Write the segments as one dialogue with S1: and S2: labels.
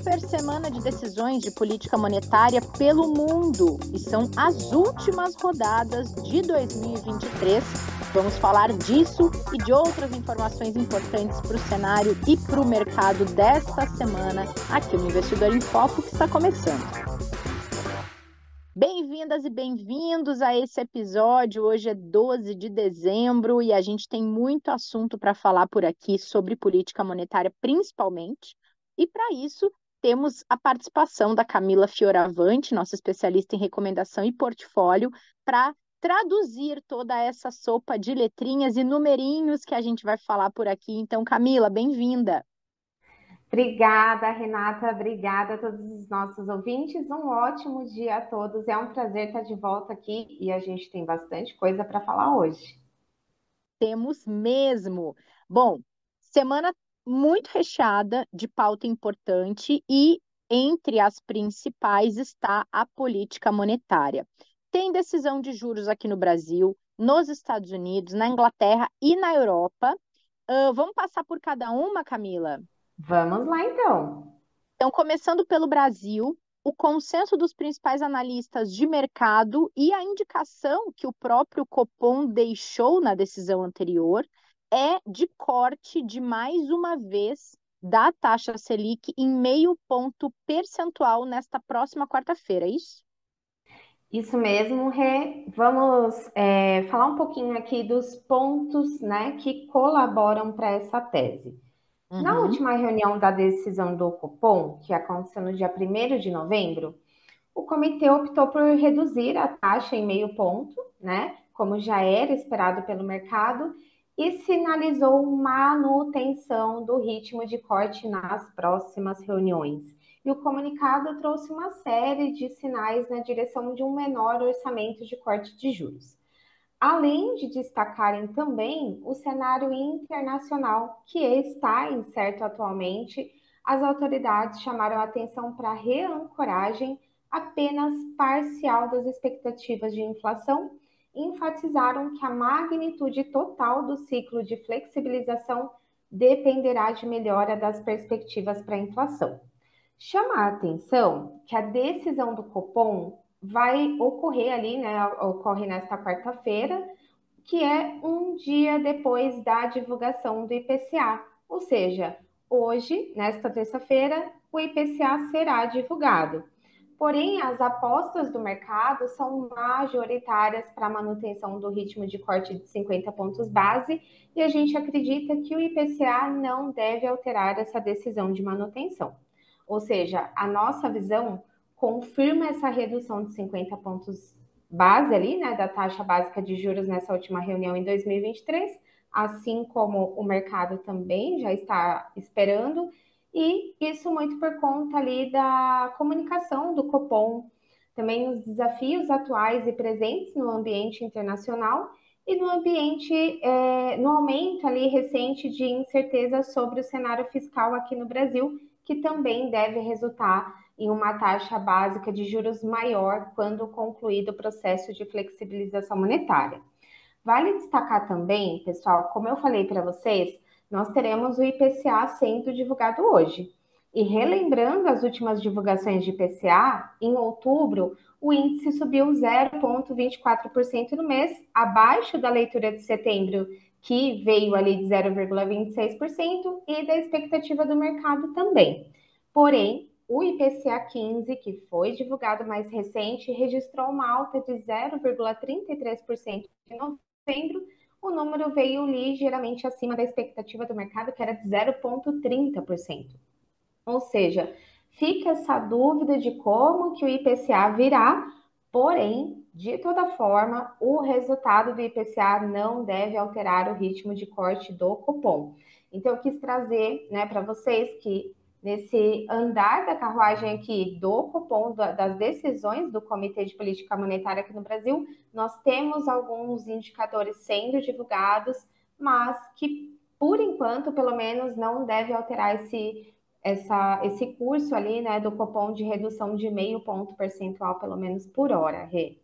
S1: super semana de decisões de política monetária pelo mundo e são as últimas rodadas de 2023. Vamos falar disso e de outras informações importantes para o cenário e para o mercado desta semana aqui no Investidor em Foco que está começando. Bem-vindas e bem-vindos a esse episódio. Hoje é 12 de dezembro e a gente tem muito assunto para falar por aqui sobre política monetária, principalmente. E para isso, temos a participação da Camila Fioravante, nossa especialista em recomendação e portfólio, para traduzir toda essa sopa de letrinhas e numerinhos que a gente vai falar por aqui. Então, Camila, bem-vinda.
S2: Obrigada, Renata. Obrigada a todos os nossos ouvintes. Um ótimo dia a todos. É um prazer estar de volta aqui e a gente tem bastante coisa para falar hoje.
S1: Temos mesmo. Bom, semana muito recheada de pauta importante e entre as principais está a política monetária. Tem decisão de juros aqui no Brasil, nos Estados Unidos, na Inglaterra e na Europa. Uh, vamos passar por cada uma, Camila?
S2: Vamos lá, então.
S1: Então, começando pelo Brasil, o consenso dos principais analistas de mercado e a indicação que o próprio Copom deixou na decisão anterior é de corte de mais uma vez da taxa Selic em meio ponto percentual nesta próxima quarta-feira, é isso?
S2: Isso mesmo, Rê. Vamos é, falar um pouquinho aqui dos pontos né, que colaboram para essa tese. Uhum. Na última reunião da decisão do Copom, que aconteceu no dia 1 de novembro, o comitê optou por reduzir a taxa em meio ponto, né, como já era esperado pelo mercado, e sinalizou manutenção do ritmo de corte nas próximas reuniões. E o comunicado trouxe uma série de sinais na direção de um menor orçamento de corte de juros. Além de destacarem também o cenário internacional, que está incerto atualmente, as autoridades chamaram a atenção para a reancoragem apenas parcial das expectativas de inflação enfatizaram que a magnitude total do ciclo de flexibilização dependerá de melhora das perspectivas para a inflação. Chama a atenção que a decisão do Copom vai ocorrer ali, né, ocorre nesta quarta-feira, que é um dia depois da divulgação do IPCA, ou seja, hoje, nesta terça-feira, o IPCA será divulgado. Porém, as apostas do mercado são majoritárias para a manutenção do ritmo de corte de 50 pontos base e a gente acredita que o IPCA não deve alterar essa decisão de manutenção. Ou seja, a nossa visão confirma essa redução de 50 pontos base ali, né, da taxa básica de juros nessa última reunião em 2023, assim como o mercado também já está esperando e isso muito por conta ali da comunicação do Copom, também os desafios atuais e presentes no ambiente internacional e no ambiente, é, no aumento ali recente de incerteza sobre o cenário fiscal aqui no Brasil, que também deve resultar em uma taxa básica de juros maior quando concluído o processo de flexibilização monetária. Vale destacar também, pessoal, como eu falei para vocês, nós teremos o IPCA sendo divulgado hoje. E relembrando as últimas divulgações de IPCA, em outubro, o índice subiu 0,24% no mês, abaixo da leitura de setembro, que veio ali de 0,26%, e da expectativa do mercado também. Porém, o IPCA 15, que foi divulgado mais recente, registrou uma alta de 0,33% em novembro, o número veio ligeiramente acima da expectativa do mercado, que era de 0,30%. Ou seja, fica essa dúvida de como que o IPCA virá, porém, de toda forma, o resultado do IPCA não deve alterar o ritmo de corte do cupom. Então, eu quis trazer né, para vocês que nesse andar da carruagem aqui do cupom das decisões do Comitê de Política Monetária aqui no Brasil, nós temos alguns indicadores sendo divulgados, mas que, por enquanto, pelo menos, não deve alterar esse, essa, esse curso ali, né, do cupom de redução de meio ponto percentual, pelo menos por hora, Rê.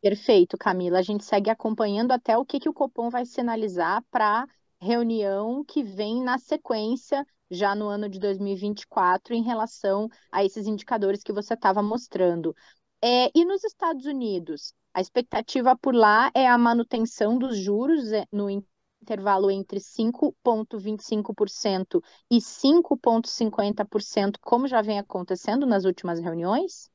S1: Perfeito, Camila. A gente segue acompanhando até o que, que o Copom vai sinalizar para reunião que vem na sequência já no ano de 2024 em relação a esses indicadores que você estava mostrando. É, e nos Estados Unidos, a expectativa por lá é a manutenção dos juros é, no intervalo entre 5,25% e 5,50%, como já vem acontecendo nas últimas reuniões?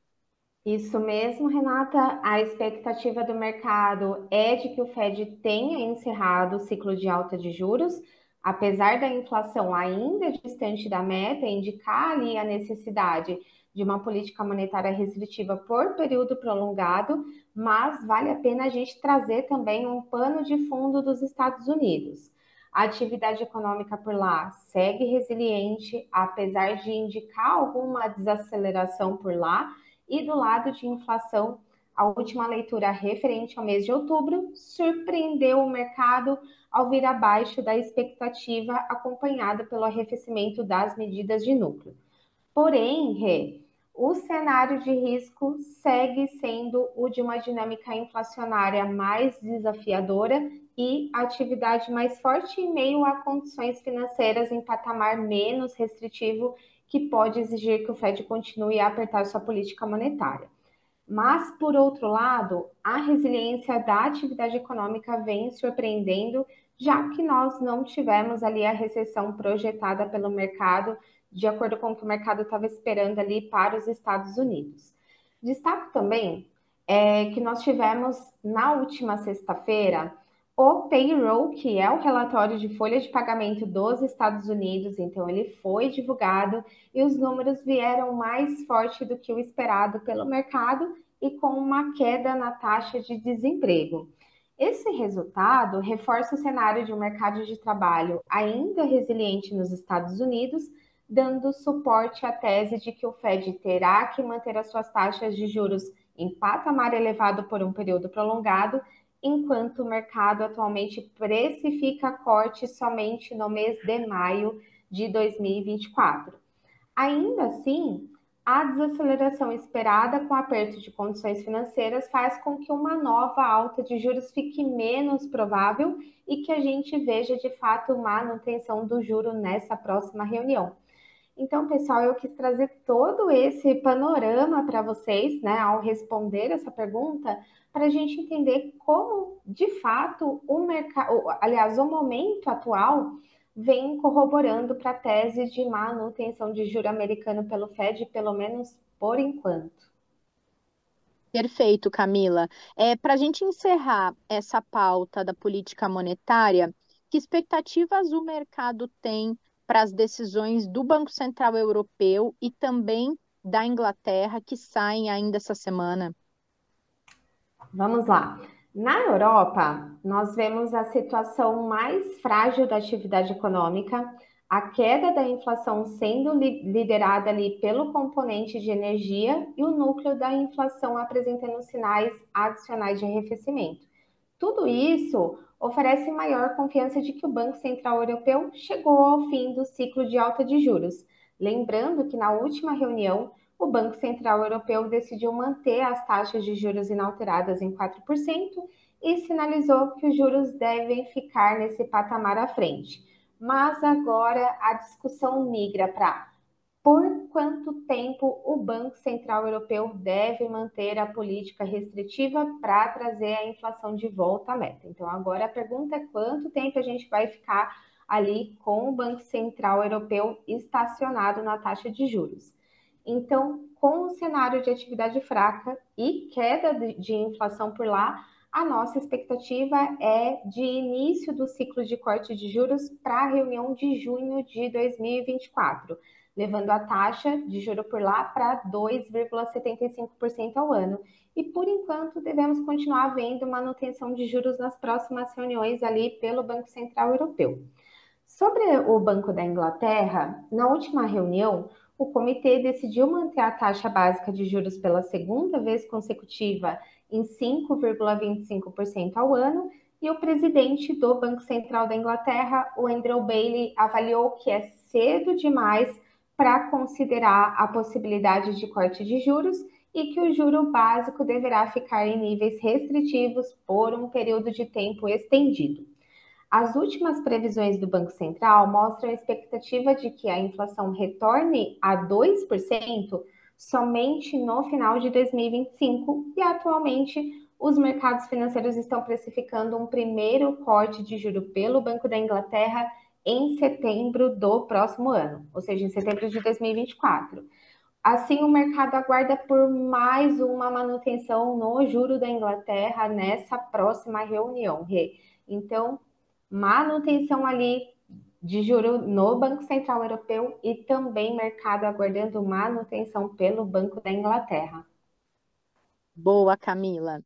S2: Isso mesmo, Renata. A expectativa do mercado é de que o Fed tenha encerrado o ciclo de alta de juros, apesar da inflação ainda distante da meta, indicar ali a necessidade de uma política monetária restritiva por período prolongado, mas vale a pena a gente trazer também um pano de fundo dos Estados Unidos. A atividade econômica por lá segue resiliente, apesar de indicar alguma desaceleração por lá e do lado de inflação, a última leitura referente ao mês de outubro surpreendeu o mercado ao vir abaixo da expectativa, acompanhada pelo arrefecimento das medidas de núcleo. Porém, Rê, o cenário de risco segue sendo o de uma dinâmica inflacionária mais desafiadora e atividade mais forte em meio a condições financeiras em patamar menos restritivo que pode exigir que o Fed continue a apertar sua política monetária. Mas, por outro lado, a resiliência da atividade econômica vem surpreendendo, já que nós não tivemos ali a recessão projetada pelo mercado, de acordo com o que o mercado estava esperando ali para os Estados Unidos. Destaco também é, que nós tivemos na última sexta-feira o payroll, que é o relatório de folha de pagamento dos Estados Unidos, então ele foi divulgado e os números vieram mais forte do que o esperado pelo mercado e com uma queda na taxa de desemprego. Esse resultado reforça o cenário de um mercado de trabalho ainda resiliente nos Estados Unidos, dando suporte à tese de que o Fed terá que manter as suas taxas de juros em patamar elevado por um período prolongado enquanto o mercado atualmente precifica corte somente no mês de maio de 2024. Ainda assim, a desaceleração esperada com aperto de condições financeiras faz com que uma nova alta de juros fique menos provável e que a gente veja de fato manutenção do juro nessa próxima reunião. Então, pessoal, eu quis trazer todo esse panorama para vocês, né, ao responder essa pergunta, para a gente entender como, de fato, o mercado, aliás, o momento atual vem corroborando para a tese de manutenção de juro americano pelo Fed, pelo menos por enquanto.
S1: Perfeito, Camila. É, para a gente encerrar essa pauta da política monetária, que expectativas o mercado tem para as decisões do Banco Central Europeu e também da Inglaterra, que saem ainda essa semana?
S2: Vamos lá. Na Europa, nós vemos a situação mais frágil da atividade econômica, a queda da inflação sendo liderada ali pelo componente de energia e o núcleo da inflação apresentando sinais adicionais de arrefecimento. Tudo isso oferece maior confiança de que o Banco Central Europeu chegou ao fim do ciclo de alta de juros. Lembrando que na última reunião, o Banco Central Europeu decidiu manter as taxas de juros inalteradas em 4% e sinalizou que os juros devem ficar nesse patamar à frente. Mas agora a discussão migra para por quanto tempo o Banco Central Europeu deve manter a política restritiva para trazer a inflação de volta à meta. Então, agora a pergunta é quanto tempo a gente vai ficar ali com o Banco Central Europeu estacionado na taxa de juros. Então, com o cenário de atividade fraca e queda de, inflação por lá, a nossa expectativa é de início do ciclo de corte de juros para a reunião de junho de 2024, levando a taxa de juro por lá para 2,75% ao ano. E por enquanto devemos continuar vendo manutenção de juros nas próximas reuniões ali pelo Banco Central Europeu. Sobre o Banco da Inglaterra, na última reunião, o comitê decidiu manter a taxa básica de juros pela segunda vez consecutiva em 5,25% ao ano, e o presidente do Banco Central da Inglaterra, o Andrew Bailey, avaliou que é cedo demais para considerar a possibilidade de corte de juros e que o juro básico deverá ficar em níveis restritivos por um período de tempo estendido. As últimas previsões do Banco Central mostram a expectativa de que a inflação retorne a 2% somente no final de 2025 e atualmente os mercados financeiros estão precificando um primeiro corte de juro pelo Banco da Inglaterra em setembro do próximo ano, ou seja, em setembro de 2024. Assim, o mercado aguarda por mais uma manutenção no juro da Inglaterra nessa próxima reunião. Então, manutenção ali de juro no Banco Central Europeu e também mercado aguardando manutenção pelo Banco da Inglaterra.
S1: Boa, Camila.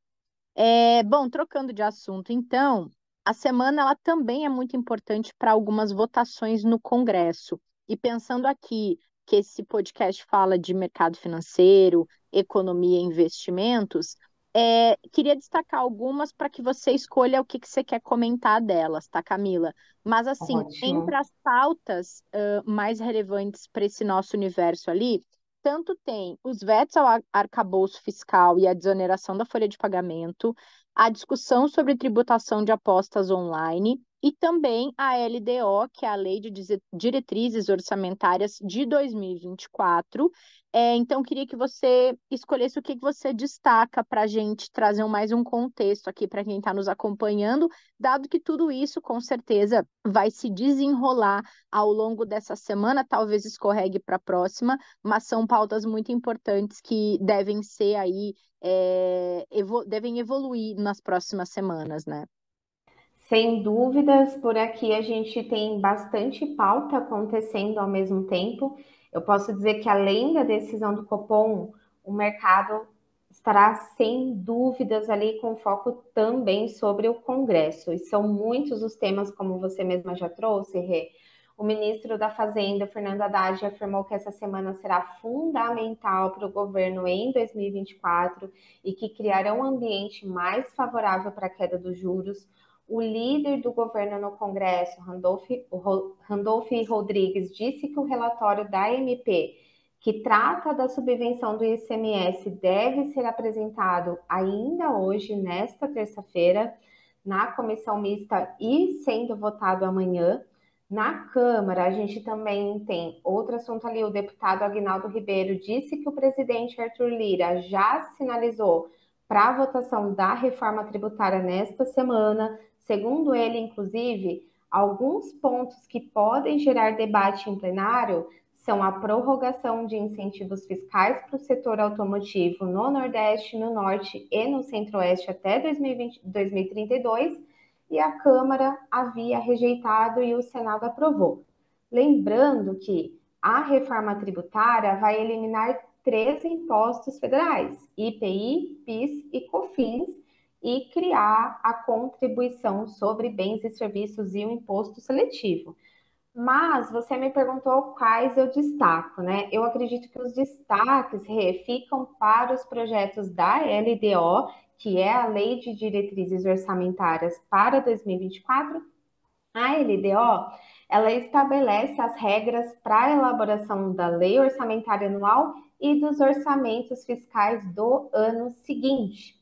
S1: É, bom, trocando de assunto, então, a semana ela também é muito importante para algumas votações no Congresso. E pensando aqui que esse podcast fala de mercado financeiro, economia e investimentos, é, queria destacar algumas para que você escolha o que, que, você quer comentar delas, tá, Camila? Mas, assim, Ótimo. entre as pautas uh, mais relevantes para esse nosso universo ali, tanto tem os vetos ao arcabouço fiscal e a desoneração da folha de pagamento, a discussão sobre tributação de apostas online e também a LDO, que é a Lei de Diretrizes Orçamentárias de 2024. É, então, queria que você escolhesse o que você destaca para a gente trazer mais um contexto aqui para quem está nos acompanhando, dado que tudo isso, com certeza, vai se desenrolar ao longo dessa semana, talvez escorregue para a próxima, mas são pautas muito importantes que devem ser aí, é, devem evoluir nas próximas semanas, né?
S2: Sem dúvidas, por aqui a gente tem bastante pauta acontecendo ao mesmo tempo. Eu posso dizer que além da decisão do Copom, o mercado estará sem dúvidas ali com foco também sobre o Congresso. E são muitos os temas, como você mesma já trouxe, Rê. O ministro da Fazenda, Fernando Haddad, afirmou que essa semana será fundamental para o governo em 2024 e que criará um ambiente mais favorável para a queda dos juros o líder do governo no Congresso, Randolph, Rodrigues, disse que o relatório da MP, que trata da subvenção do ICMS, deve ser apresentado ainda hoje, nesta terça-feira, na comissão mista e sendo votado amanhã. Na Câmara, a gente também tem outro assunto ali. O deputado Agnaldo Ribeiro disse que o presidente Arthur Lira já sinalizou para a votação da reforma tributária nesta semana. Segundo ele, inclusive, alguns pontos que podem gerar debate em plenário são a prorrogação de incentivos fiscais para o setor automotivo no Nordeste, no Norte e no Centro-Oeste até 2020, 2032, e a Câmara havia rejeitado e o Senado aprovou. Lembrando que a reforma tributária vai eliminar três impostos federais: IPI, PIS e COFINS, e criar a contribuição sobre bens e serviços e o imposto seletivo. Mas você me perguntou quais eu destaco, né? Eu acredito que os destaques ficam para os projetos da LDO, que é a Lei de Diretrizes Orçamentárias para 2024. A LDO, ela estabelece as regras para a elaboração da Lei Orçamentária Anual e dos orçamentos fiscais do ano seguinte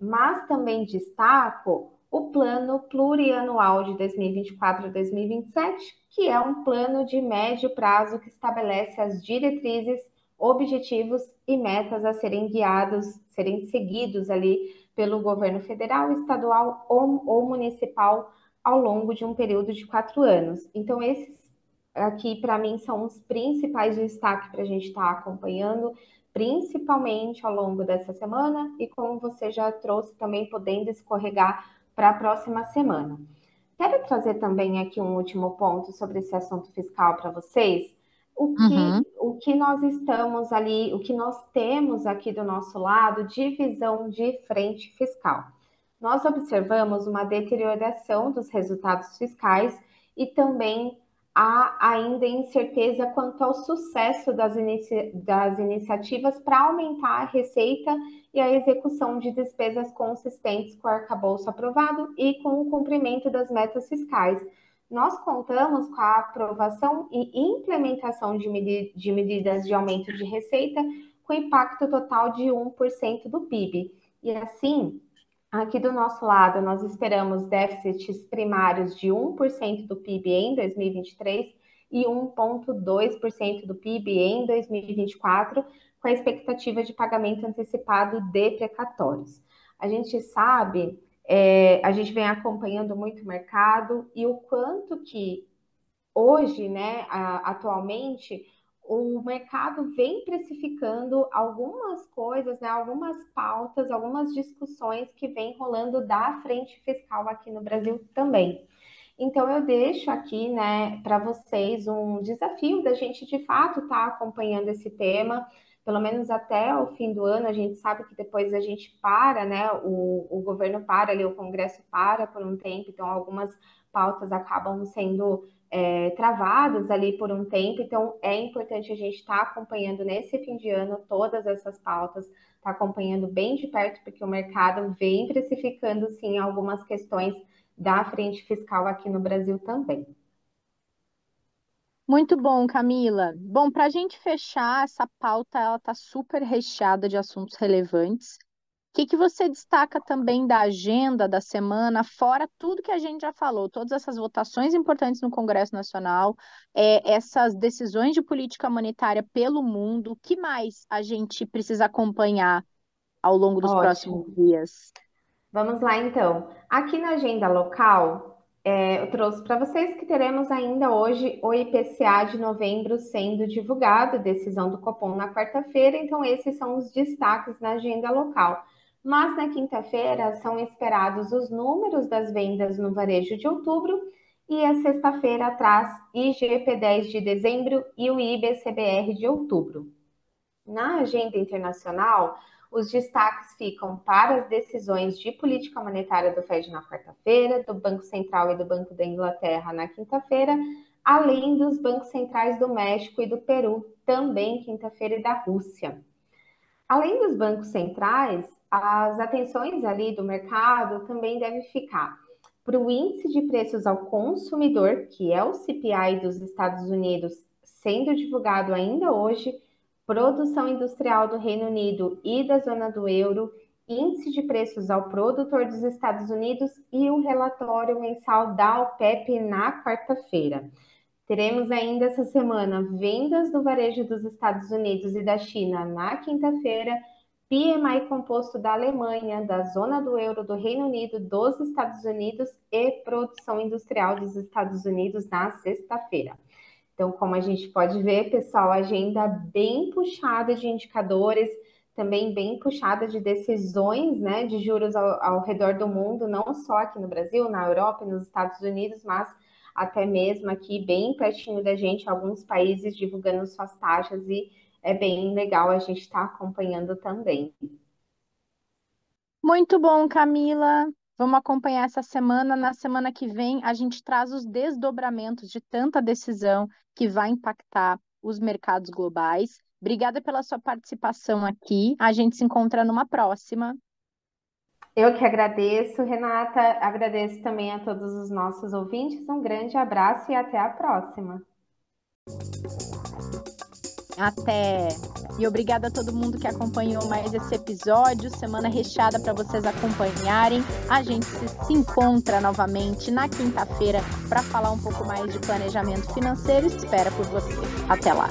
S2: mas também destaco o plano plurianual de 2024 a 2027, que é um plano de médio prazo que estabelece as diretrizes, objetivos e metas a serem guiados, serem seguidos ali pelo governo federal, estadual ou, municipal ao longo de um período de quatro anos. Então, esses aqui, para mim, são os principais destaques para a gente estar tá acompanhando principalmente ao longo dessa semana e como você já trouxe também podendo escorregar para a próxima semana. Quero trazer também aqui um último ponto sobre esse assunto fiscal para vocês. O que, uhum. o que nós estamos ali, o que nós temos aqui do nosso lado, divisão de frente fiscal. Nós observamos uma deterioração dos resultados fiscais e também há ainda incerteza quanto ao sucesso das, inici das iniciativas para aumentar a receita e a execução de despesas consistentes com o arcabouço aprovado e com o cumprimento das metas fiscais. Nós contamos com a aprovação e implementação de, med de medidas de aumento de receita com impacto total de 1% do PIB. E assim, Aqui do nosso lado, nós esperamos déficits primários de 1% do PIB em 2023 e 1,2% do PIB em 2024, com a expectativa de pagamento antecipado de precatórios. A gente sabe, é, a gente vem acompanhando muito o mercado e o quanto que hoje, né, atualmente, o mercado vem precificando algumas coisas, né, algumas pautas, algumas discussões que vem rolando da frente fiscal aqui no Brasil também. Então eu deixo aqui, né, para vocês um desafio da gente de fato estar tá acompanhando esse tema, pelo menos até o fim do ano. A gente sabe que depois a gente para, né, o, o governo para ali, o Congresso para por um tempo, então algumas pautas acabam sendo é, travadas ali por um tempo, então é importante a gente estar tá acompanhando nesse fim de ano todas essas pautas, tá acompanhando bem de perto, porque o mercado vem precificando sim algumas questões da frente fiscal aqui no Brasil também.
S1: Muito bom, Camila. Bom, para a gente fechar, essa pauta ela está super recheada de assuntos relevantes que, que você destaca também da agenda da semana, fora tudo que a gente já falou, todas essas votações importantes no Congresso Nacional, é, essas decisões de política monetária pelo mundo, o que mais a gente precisa acompanhar ao longo dos Ótimo. próximos dias?
S2: Vamos lá, então. Aqui na agenda local, é, eu trouxe para vocês que teremos ainda hoje o IPCA de novembro sendo divulgado, decisão do Copom na quarta-feira, então esses são os destaques na agenda local mas na quinta-feira são esperados os números das vendas no varejo de outubro e a sexta-feira traz IGP-10 de dezembro e o IBCBR de outubro. Na agenda internacional, os destaques ficam para as decisões de política monetária do Fed na quarta-feira, do Banco Central e do Banco da Inglaterra na quinta-feira, além dos bancos centrais do México e do Peru, também quinta-feira, e da Rússia. Além dos bancos centrais, as atenções ali do mercado também devem ficar para o índice de preços ao consumidor, que é o CPI dos Estados Unidos, sendo divulgado ainda hoje, produção industrial do Reino Unido e da zona do euro, índice de preços ao produtor dos Estados Unidos e o relatório mensal da OPEP na quarta-feira. Teremos ainda essa semana vendas do varejo dos Estados Unidos e da China na quinta-feira PMI composto da Alemanha, da zona do euro, do Reino Unido, dos Estados Unidos e produção industrial dos Estados Unidos na sexta-feira. Então, como a gente pode ver, pessoal, agenda bem puxada de indicadores, também bem puxada de decisões né, de juros ao, ao redor do mundo, não só aqui no Brasil, na Europa e nos Estados Unidos, mas até mesmo aqui bem pertinho da gente, alguns países divulgando suas taxas e é bem legal a gente estar tá acompanhando também.
S1: Muito bom, Camila. Vamos acompanhar essa semana. Na semana que vem, a gente traz os desdobramentos de tanta decisão que vai impactar os mercados globais. Obrigada pela sua participação aqui. A gente se encontra numa próxima.
S2: Eu que agradeço, Renata. Agradeço também a todos os nossos ouvintes. Um grande abraço e até a próxima.
S1: Até! E obrigada a todo mundo que acompanhou mais esse episódio. Semana recheada para vocês acompanharem. A gente se, se encontra novamente na quinta-feira para falar um pouco mais de planejamento financeiro. Espera por você. Até lá!